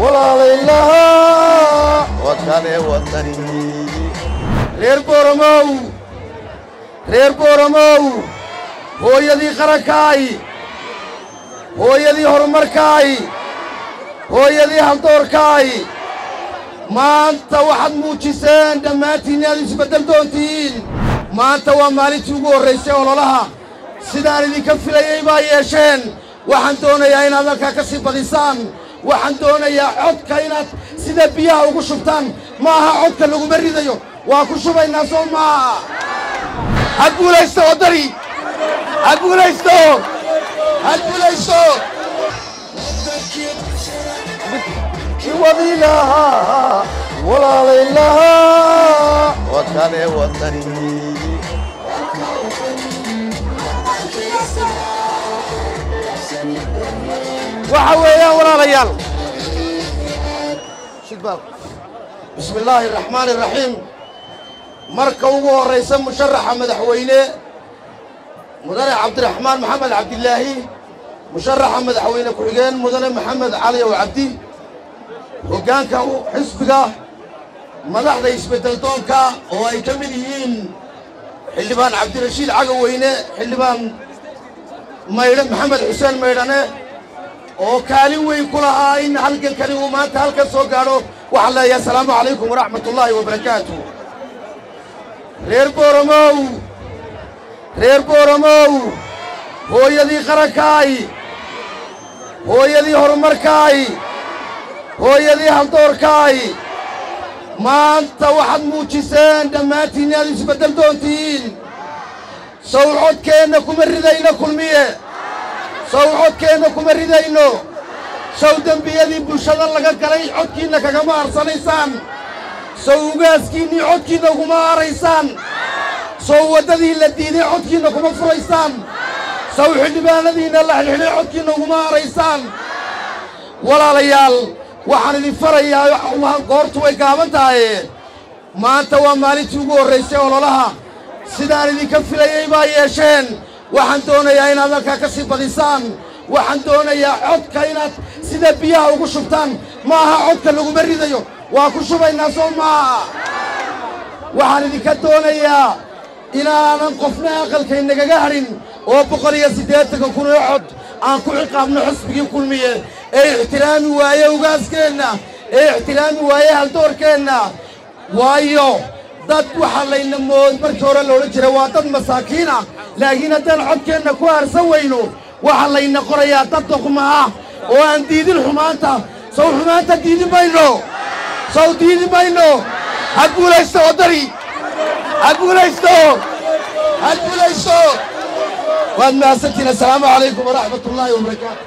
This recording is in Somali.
walaalaylaha wakale wadani reer booromow reer booromow hooyadii qarankaay hooyadii horumarkaay hooyadii haldoorkaay maanta waxaad muujiseen dhammaantiin inaad isbeddel doontiin maanta waa maalintii ugu horraysay ololaha sidaan idinka filayay baa yeesheen waxaan doonayaa inaad halkaa ka sii badisaan waxaan doonayaa codka inaad sida biyaha ugu shubtaan. Ma aha codka laguma ridayo waa ku shubaynaa soo ha guulaysto waddani ha guulaysto. Ha guulaysto waxa weeyaan walaalayaal. Bismi illaahi araxmaani araxiim marka ugu horraysa musharaxa madaxweyne mudane cabdiraxmaan maxamed cabdilaahi musharaxa madaxweyne ku-xigeen mudane maxamed cali ow cabdi. Hoggaanka xisbiga madaxda isbeddeldoonka oo ay ka mid yihiin xildhibaan cabdirashiid cagaweyne xildhibaan maydhe maxamed xuseen maydhane oo kaalin weyn ku lahaa in halgankani uu maanta halkan soo gaadho. Waxaan leeyahay asalaamu calaykum waraxmatullaahi wabarakaatu reer booromow reer booromow hooyadii qarankaay hooyadii horumarkaay hooyadii haldoorkaay maanta waxaad muujiseen dhammaantiin inaad isbeddel doontiin. Sow codkeenna kuma ridayno kulmiye sow codkeenna kuma ridayno. Sow dembiyadii bulshada laga galay codkiinna kagama arsanaysaan. Sow ugaaskiinnii codkiinna kuma aaraysaan. Sow waddadii la diiday codkiinna kuma furaysaan. Sow xildhibaanadiinna la xidhxidhay codkiinna kuma aaraysaan. Walaalayaal waxaan idin farayaa goortu way gaaban tahaye maanta waa maalintii ugu horraysay ololaha. Sidaan idinka filayay baa yeesheen waxaan doonayaa inaad halkaa ka sii badisaan. Waxaan doonayaa codka inaad sida biyaha ugu shubtaan. Ma aha codka laguma ridayo. Waa ku shubaynaa soo maaha. Waxaan idinka doonayaa inaanan qofna aqalkaynagaga hadhin oo boqol iyo siddeetanka kun oo cod aan ku ciqaabno xisbigii kulmiye. Ee ixtiraami waaye ugaaskeenna. Ee ixtiraami waaye haldoorkeenna. Waayo dad waxaa layna mood markii hore loodhan jiray waa dad masaakiin ah laakiin haddaan codkeenna ku haarsan weyno waxaa layna qorayaa dad doqma ah oo aan diidin xumaanta. Sow xumaanta diidin mayno sow diidin mayno ha guulaysto waddani ha guulaysto. Ha guulaysto. Waad mahadsantiin assalaamu calaykum waraxmat ullaahi wabarakaatu